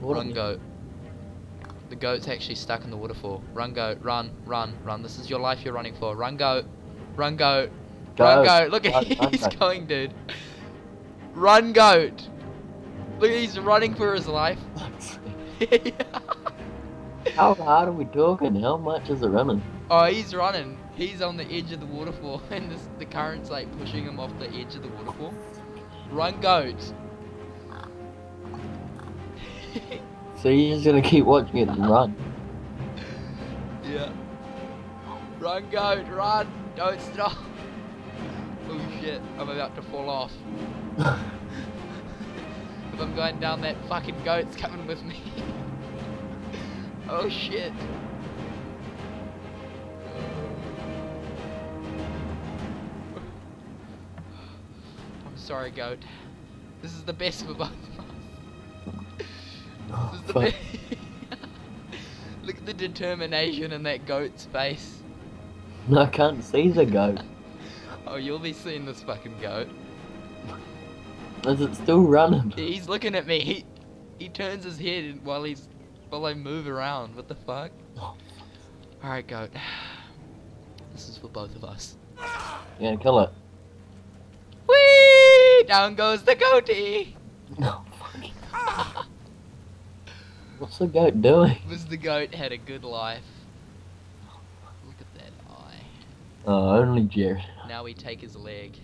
Run, goat. The goat's actually stuck in the waterfall. Run, goat. Run, run, run. This is your life you're running for. Run, goat. Run, goat. Run, goat. Look at he's goat. going, dude. Run, goat. Look, he's running for his life. How hard are we talking? How much is it running? oh, he's running. He's on the edge of the waterfall, and this, the current's like pushing him off the edge of the waterfall. Run, goat. So you're just gonna keep watching it and run? Yeah. Run, goat, run! Don't stop! Oh shit, I'm about to fall off. if I'm going down, that fucking goat's coming with me. oh shit. I'm sorry, goat. This is the best for both of us. Fuck. Look at the determination in that goat's face. No, I can't see the goat. Oh, you'll be seeing this fucking goat. Is it still running? He's looking at me. He he turns his head while he's while I move around. What the fuck? Oh. All right, goat. This is for both of us. Yeah, kill it. Whee! Down goes the goatee. No, fucking. What's the goat doing? Was the goat had a good life? Look at that eye. Oh, only Jared. Now we take his leg.